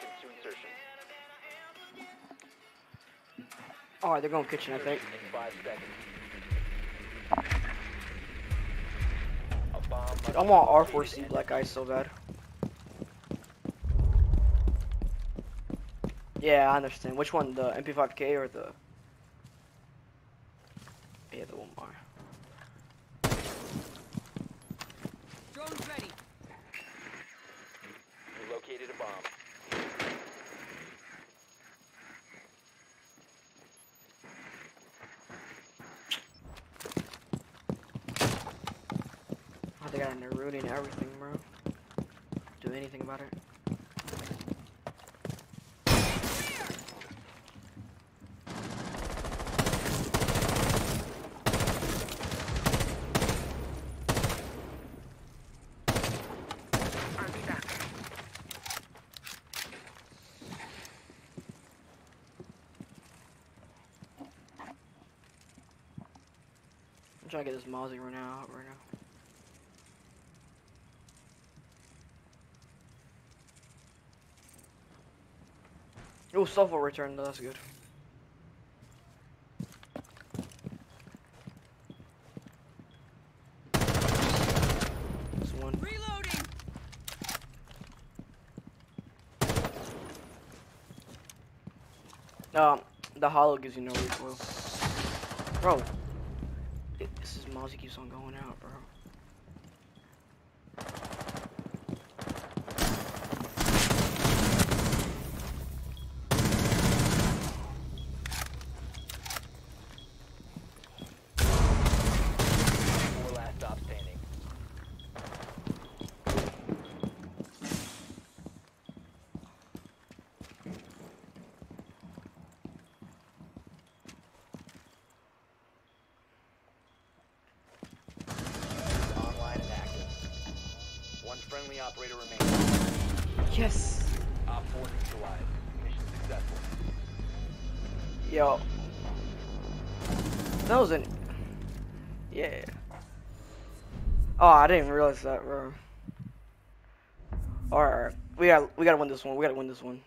seconds to insertion. Oh, they're going kitchen, I think. Dude, I want R4C Black Ice so bad. Yeah, I understand. Which one, the MP5K or the? Yeah, the one. They got a Naruto and everything, bro. Do anything about it? I'm trying to get this Mozzie right now, right now. Oh, self will return. though, That's good. That's one. Reloading. Um, the hollow gives you no recoil. Bro, it- this is Mozzie keeps on going out, bro. Friendly operator remains. Yes. Op 4 neutralized. Mission successful. Yo. That was an. Yeah. Oh, I didn't realize that, bro. Alright, we got we gotta win this one. We gotta win this one.